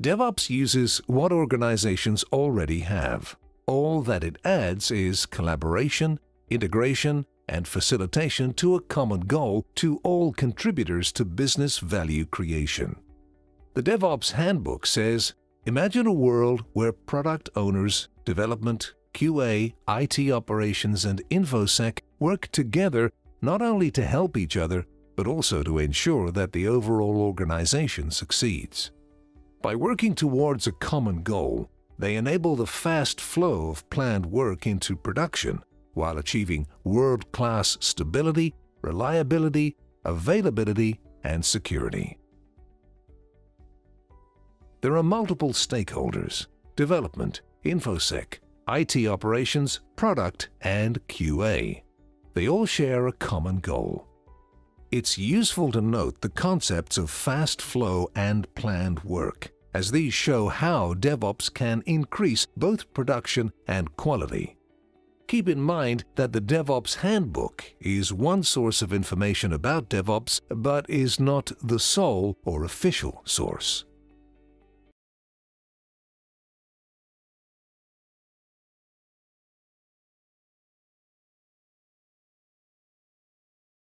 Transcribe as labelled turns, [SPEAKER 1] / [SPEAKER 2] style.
[SPEAKER 1] DevOps uses what organizations already have. All that it adds is collaboration, integration, and facilitation to a common goal to all contributors to business value creation. The DevOps Handbook says, imagine a world where product owners, development, QA, IT operations, and InfoSec work together not only to help each other, but also to ensure that the overall organization succeeds. By working towards a common goal, they enable the fast flow of planned work into production while achieving world-class stability, reliability, availability, and security. There are multiple stakeholders, development, InfoSec, IT operations, product, and QA. They all share a common goal. It's useful to note the concepts of fast flow and planned work, as these show how DevOps can increase both production and quality. Keep in mind that the DevOps Handbook is one source of information about DevOps, but is not the sole or official source.